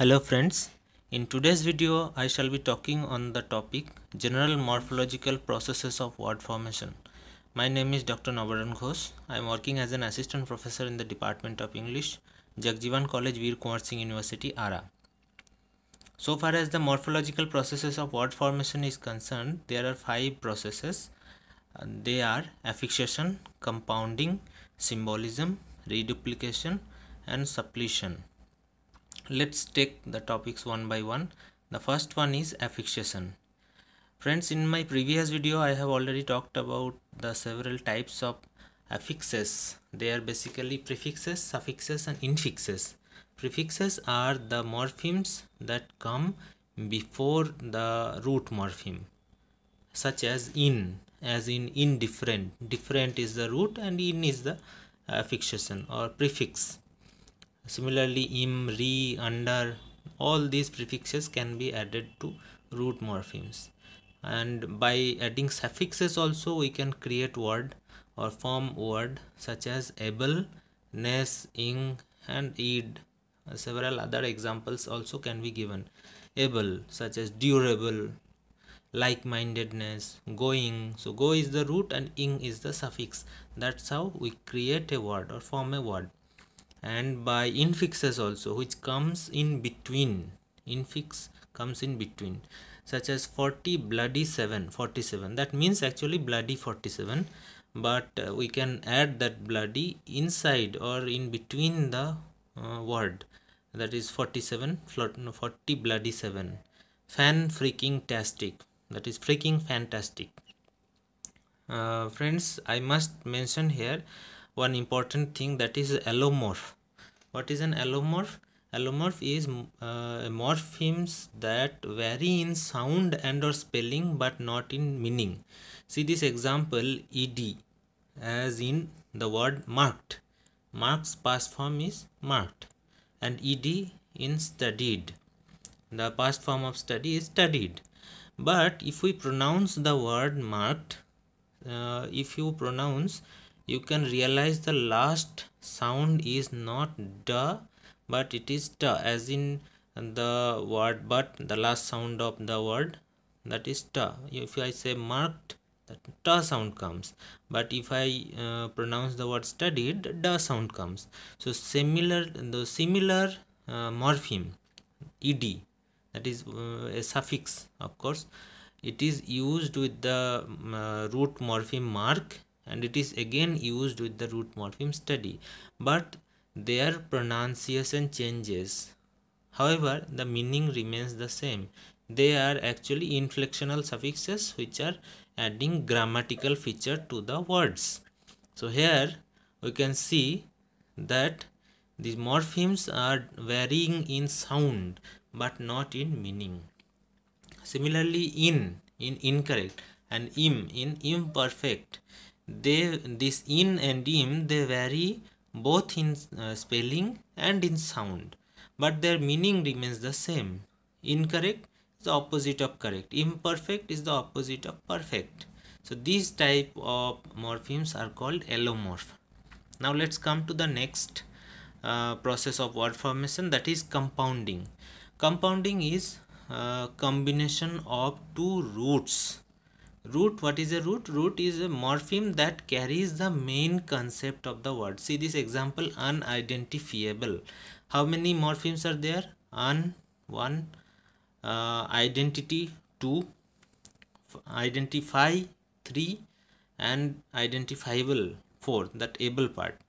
Hello friends, in today's video I shall be talking on the topic General Morphological Processes of Word Formation. My name is Dr. Nabarun Ghosh. I am working as an assistant professor in the Department of English, Jagjivan College, Veer Kunwar Singh University, Ara. So far as the morphological processes of word formation is concerned, there are five processes. Uh, they are affixation, compounding, symbolism, reduplication and suppletion let's take the topics one by one. The first one is affixation. Friends in my previous video i have already talked about the several types of affixes. They are basically prefixes suffixes and infixes. Prefixes are the morphemes that come before the root morpheme such as in as in indifferent. Different is the root and in is the affixation or prefix Similarly, im, re, under, all these prefixes can be added to root morphemes. And by adding suffixes also we can create word or form word such as able, ness, ing and id. Uh, several other examples also can be given. Able such as durable, like-mindedness, going. So go is the root and ing is the suffix. That's how we create a word or form a word and by infixes also which comes in between. Infix comes in between such as 40 bloody 7 47 that means actually bloody 47 but uh, we can add that bloody inside or in between the uh, word. That is 47 40 bloody 7 fan freaking tastic. That is freaking fantastic. Uh, friends i must mention here one important thing that is allomorph. What is an allomorph? Allomorph is uh, morphemes that vary in sound and or spelling but not in meaning. See this example ed as in the word marked. Marks past form is marked and ed in studied. The past form of study is studied. But if we pronounce the word marked uh, if you pronounce you can realize the last sound is not da but it is ta as in the word but the last sound of the word that is ta if i say marked that ta sound comes. But if i uh, pronounce the word studied da sound comes. So similar the similar uh, morpheme ed that is uh, a suffix of course. It is used with the uh, root morpheme mark and it is again used with the root morpheme study. But their pronunciation changes. However the meaning remains the same. They are actually inflectional suffixes which are adding grammatical feature to the words. So here we can see that these morphemes are varying in sound but not in meaning. Similarly in in incorrect and im in imperfect they this in and im they vary both in uh, spelling and in sound but their meaning remains the same. Incorrect is the opposite of correct. Imperfect is the opposite of perfect. So these type of morphemes are called allomorph. Now let's come to the next uh, process of word formation that is compounding. Compounding is a combination of two roots root what is a root? Root is a morpheme that carries the main concept of the word. See this example unidentifiable. How many morphemes are there? Un one uh, identity two identify three and identifiable four that able part.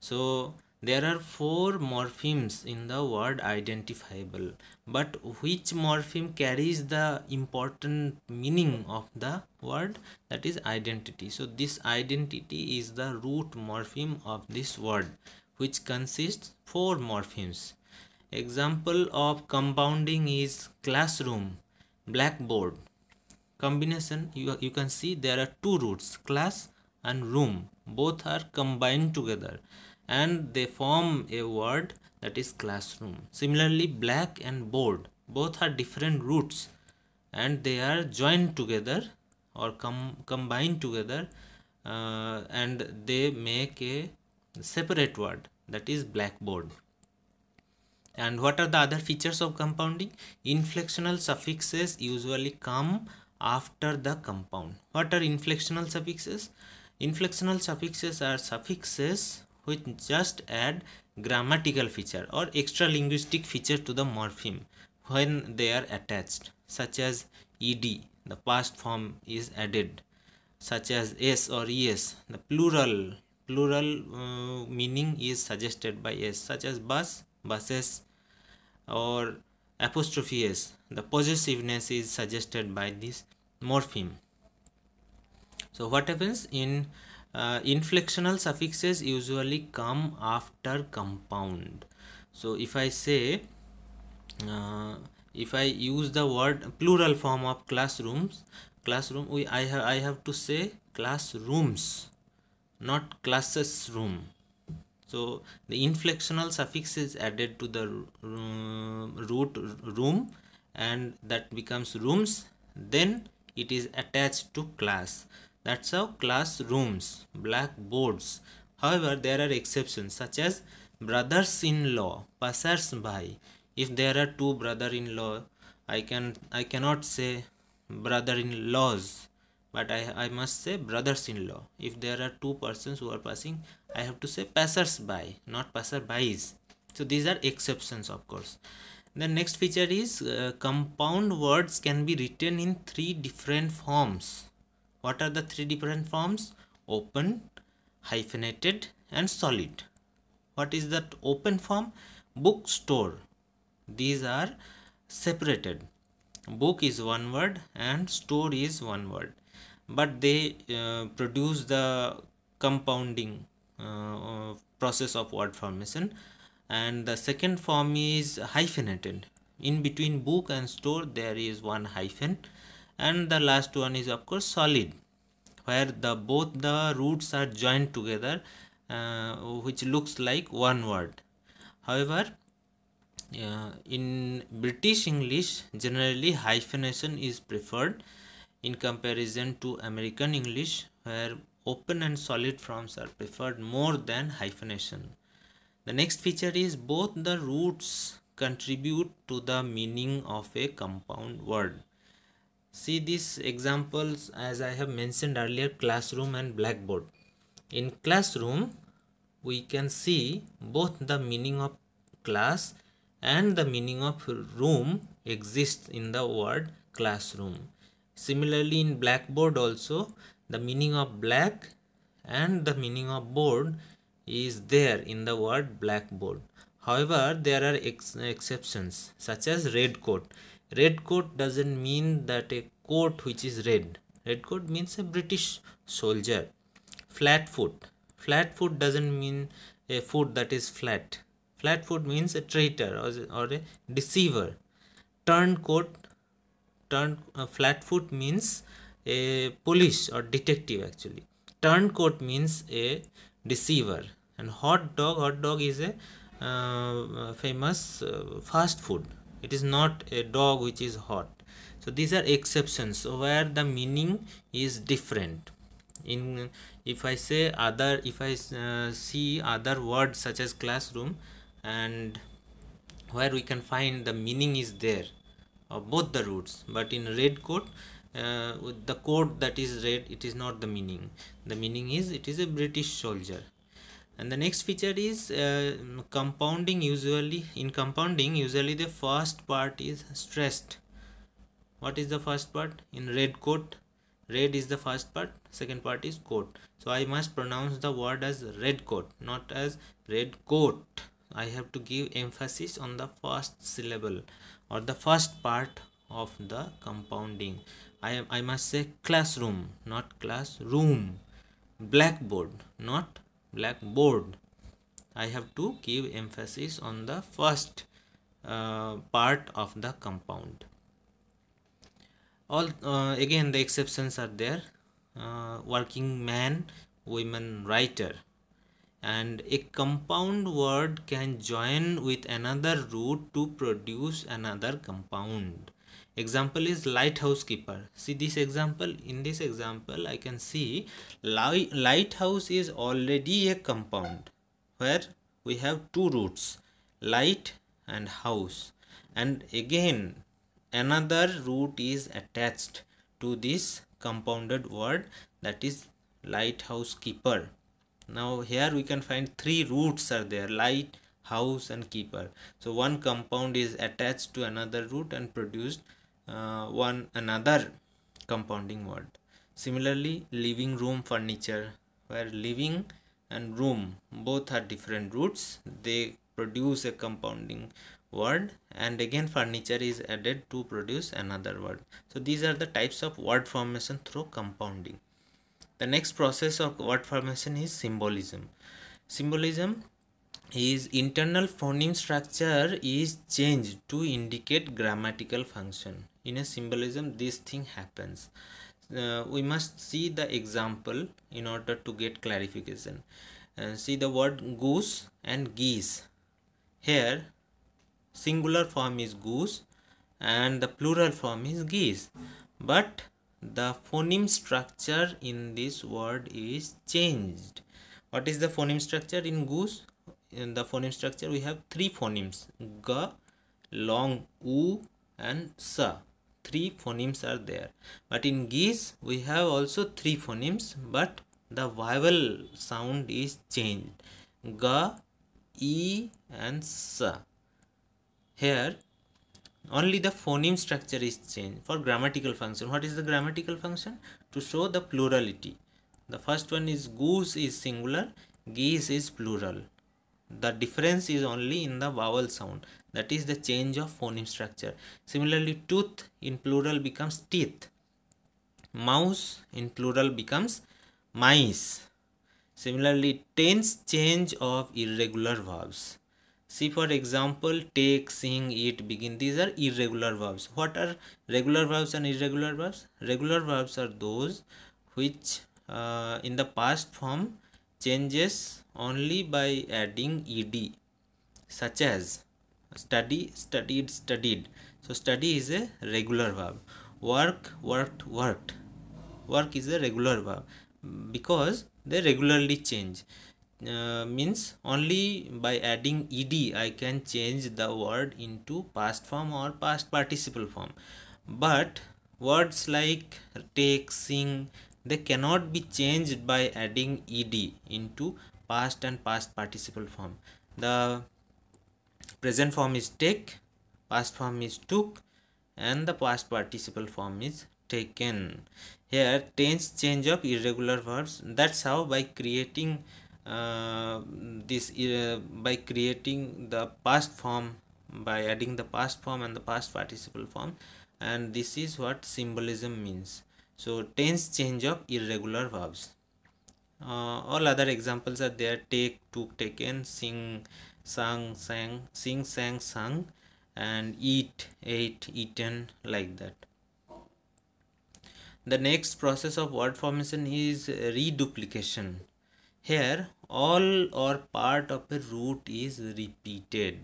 So there are four morphemes in the word identifiable, but which morpheme carries the important meaning of the word that is identity. So this identity is the root morpheme of this word which consists four morphemes. Example of compounding is classroom, blackboard. Combination you, you can see there are two roots class and room both are combined together and they form a word that is classroom. Similarly, black and board both are different roots and they are joined together or com combined together uh, and they make a separate word that is blackboard. and what are the other features of compounding inflectional suffixes usually come after the compound what are inflectional suffixes inflectional suffixes are suffixes which just add grammatical feature or extra linguistic feature to the morpheme when they are attached such as ed the past form is added such as s or es the plural plural uh, meaning is suggested by s such as bus buses or apostrophe s. The possessiveness is suggested by this morpheme. So what happens in uh, inflectional suffixes usually come after compound. So if i say uh, if i use the word plural form of classrooms classroom we i have i have to say classrooms not classes room so the inflectional suffix is added to the uh, root room and that becomes rooms then it is attached to class that's how classrooms, blackboards. However, there are exceptions such as brothers-in-law, passers-by. If there are two brother-in-law, I can I cannot say brother-in-laws, but I, I must say brothers-in-law. If there are two persons who are passing, I have to say passers-by, not passer-bys. So these are exceptions, of course. The next feature is uh, compound words can be written in three different forms what are the three different forms? Open, hyphenated and solid. What is that open form? Bookstore. These are separated. Book is one word and store is one word. But they uh, produce the compounding uh, process of word formation and the second form is hyphenated in between book and store there is one hyphen and the last one is of course solid where the both the roots are joined together uh, which looks like one word. However uh, in british english generally hyphenation is preferred in comparison to american english where open and solid forms are preferred more than hyphenation. The next feature is both the roots contribute to the meaning of a compound word see these examples as I have mentioned earlier classroom and blackboard. In classroom we can see both the meaning of class and the meaning of room exists in the word classroom. Similarly in blackboard also the meaning of black and the meaning of board is there in the word blackboard. However there are ex exceptions such as red coat red coat doesn't mean that a coat which is red. Red coat means a british soldier. Flat foot. Flat foot doesn't mean a foot that is flat. Flat foot means a traitor or, or a deceiver. Turncoat turn uh, flat foot means a police or detective actually. Turncoat means a deceiver. And hot dog hot dog is a uh, famous uh, fast food it is not a dog which is hot. So these are exceptions where the meaning is different. In if i say other if i uh, see other words such as classroom and where we can find the meaning is there of both the roots but in red coat uh, with the coat that is red it is not the meaning. The meaning is it is a british soldier and the next feature is uh, compounding usually in compounding usually the first part is stressed. What is the first part? In red coat red is the first part second part is coat so i must pronounce the word as red coat not as red coat i have to give emphasis on the first syllable or the first part of the compounding. I am i must say classroom not classroom. Blackboard not blackboard. I have to give emphasis on the first uh, part of the compound. All uh, again the exceptions are there. Uh, working man women writer. And a compound word can join with another root to produce another compound example is lighthouse keeper. See this example? In this example i can see light, lighthouse is already a compound where we have two roots light and house. And again another root is attached to this compounded word that is lighthouse keeper. Now here we can find three roots are there light house and keeper. So one compound is attached to another root and produced uh, one another compounding word. Similarly living room furniture where living and room both are different roots they produce a compounding word. And again furniture is added to produce another word. So these are the types of word formation through compounding. The next process of word formation is symbolism. Symbolism is internal phoneme structure is changed to indicate grammatical function. In a symbolism this thing happens. Uh, we must see the example in order to get clarification. Uh, see the word goose and geese. Here singular form is goose and the plural form is geese. But the phoneme structure in this word is changed. What is the phoneme structure in goose in the phoneme structure we have three phonemes g long u and sa three phonemes are there. But in geese we have also three phonemes but the vowel sound is changed. g e and sa here only the phoneme structure is changed for grammatical function. What is the grammatical function? To show the plurality. The first one is goose is singular geese is plural the difference is only in the vowel sound. That is the change of phoneme structure. Similarly tooth in plural becomes teeth. Mouse in plural becomes mice. Similarly tense change of irregular verbs. See for example take sing eat begin. These are irregular verbs. What are regular verbs and irregular verbs? Regular verbs are those which uh, in the past form changes only by adding ed such as study studied studied. So study is a regular verb. Work worked worked. Work is a regular verb because they regularly change. Uh, means only by adding ed i can change the word into past form or past participle form. But words like take sing they cannot be changed by adding ed into past and past participle form. The present form is take past form is took and the past participle form is taken. Here tense change of irregular verbs. That's how by creating uh, this uh, by creating the past form by adding the past form and the past participle form and this is what symbolism means. So tense change of irregular verbs uh, all other examples are there. Take took taken sing sang sang sing sang sung and eat ate eaten like that. The next process of word formation is reduplication. Here all or part of a root is repeated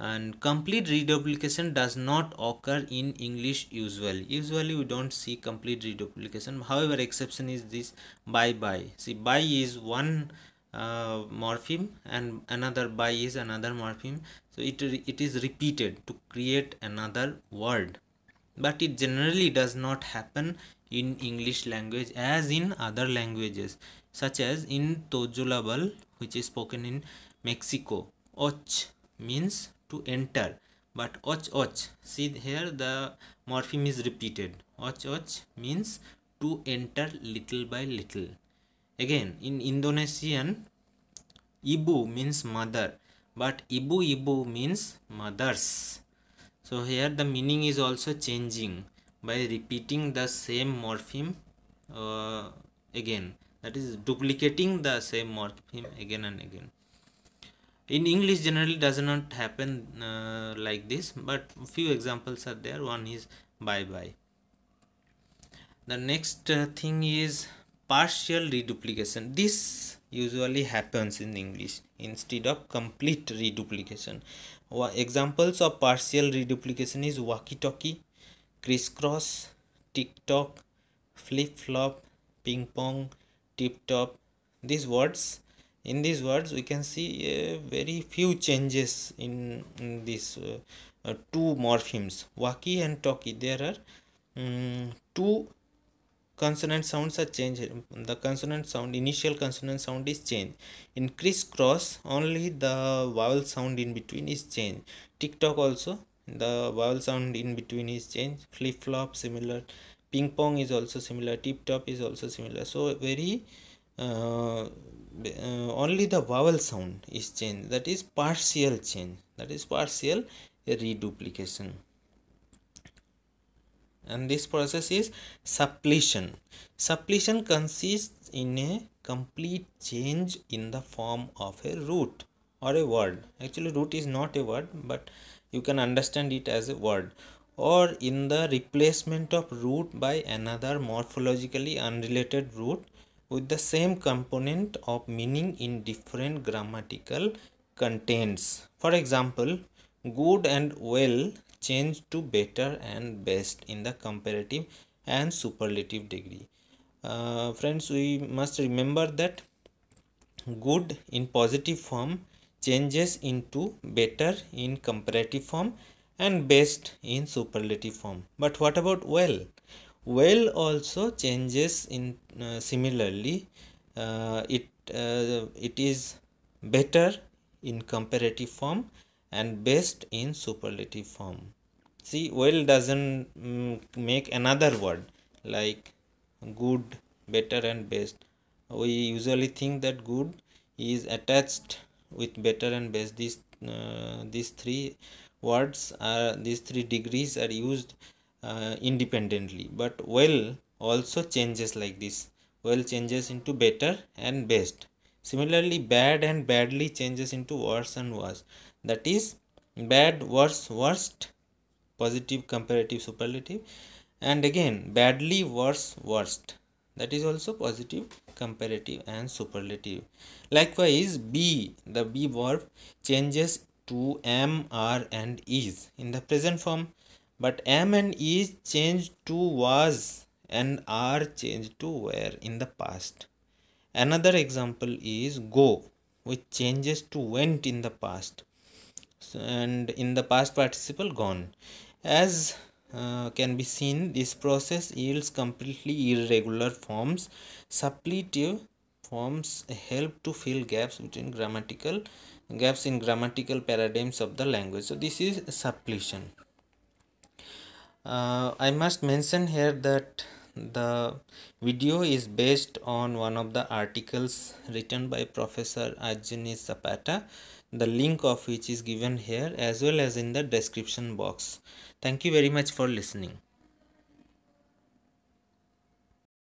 and complete reduplication does not occur in english usually. Usually we don't see complete reduplication. However exception is this by by see by is one uh, morpheme and another by is another morpheme. So it it is repeated to create another word. But it generally does not happen in english language as in other languages such as in Tojolabal which is spoken in Mexico. Och means to enter. But och och see here the morpheme is repeated. Och och means to enter little by little. Again in indonesian ibu means mother. But ibu ibu means mothers. So here the meaning is also changing by repeating the same morpheme uh, again. That is duplicating the same morpheme again and again in english generally does not happen uh, like this but few examples are there. One is bye bye. The next uh, thing is partial reduplication. This usually happens in english instead of complete reduplication. Examples of partial reduplication is walkie talkie crisscross tiktok flip flop ping pong tip top these words in these words we can see uh, very few changes in, in these uh, uh, two morphemes walkie and talkie there are um, two consonant sounds are changed. The consonant sound initial consonant sound is changed. In crisscross only the vowel sound in between is changed. Tiktok also the vowel sound in between is changed. Flip flop similar. Ping pong is also similar. Tip top is also similar. So very uh, uh, only the vowel sound is changed. That is partial change. That is partial reduplication. And this process is suppletion. Suppletion consists in a complete change in the form of a root or a word. Actually root is not a word but you can understand it as a word. Or in the replacement of root by another morphologically unrelated root with the same component of meaning in different grammatical contents for example good and well change to better and best in the comparative and superlative degree. Uh, friends, we must remember that good in positive form changes into better in comparative form and best in superlative form. But what about well? Well also changes in uh, similarly. Uh, it uh, it is better in comparative form and best in superlative form see well doesn't mm, make another word like good better and best we usually think that good is attached with better and best these uh, these three words are these three degrees are used uh, independently. But well also changes like this. Well changes into better and best. Similarly bad and badly changes into worse and worse. That is bad worse worst positive comparative superlative. And again badly worse worst. That is also positive comparative and superlative. Likewise be the be verb changes to am are and is. In the present form but am and is changed to was and are changed to were in the past. Another example is go which changes to went in the past. And in the past participle gone. As uh, can be seen this process yields completely irregular forms. Suppletive forms help to fill gaps between grammatical gaps in grammatical paradigms of the language. So this is suppletion uh, i must mention here that the video is based on one of the articles written by professor Argenis Zapata the link of which is given here as well as in the description box. Thank you very much for listening